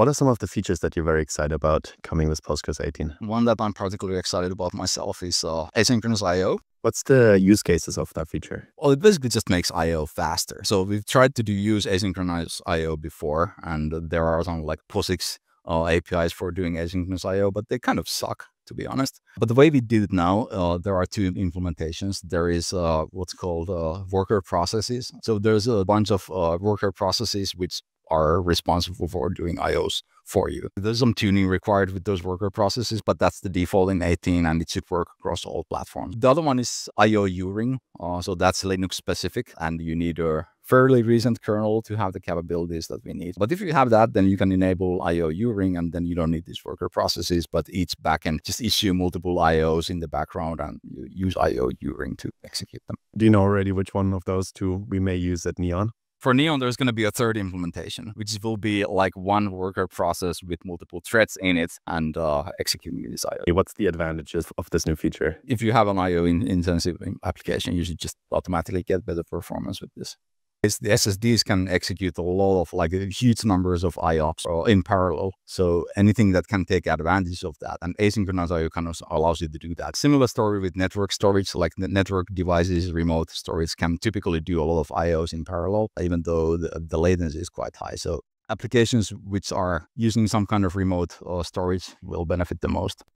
What are some of the features that you're very excited about coming with Postgres 18? One that I'm particularly excited about myself is uh, asynchronous I/O. What's the use cases of that feature? Well, it basically just makes I/O faster. So we've tried to do use asynchronous I/O before, and there are some like POSIX uh, APIs for doing asynchronous I/O, but they kind of suck to be honest. But the way we do it now, uh, there are two implementations. There is uh, what's called uh, worker processes. So there's a bunch of uh, worker processes which are responsible for doing IOs for you. There's some tuning required with those worker processes, but that's the default in 18 and it should work across all platforms. The other one is io_uring. Uh, so that's Linux specific and you need a fairly recent kernel to have the capabilities that we need. But if you have that, then you can enable io_uring and then you don't need these worker processes, but each backend just issue multiple IOs in the background and you use IO U-ring to execute them. Do you know already which one of those two we may use at Neon? For Neon, there's going to be a third implementation, which will be like one worker process with multiple threads in it and uh, executing this IO. What's the advantages of this new feature? If you have an IO in intensive application, you should just automatically get better performance with this is the SSDs can execute a lot of like huge numbers of IOPS in parallel. So anything that can take advantage of that and asynchronous IO kind of allows you to do that. Similar story with network storage, like network devices, remote storage can typically do a lot of IOs in parallel, even though the, the latency is quite high. So applications which are using some kind of remote uh, storage will benefit the most.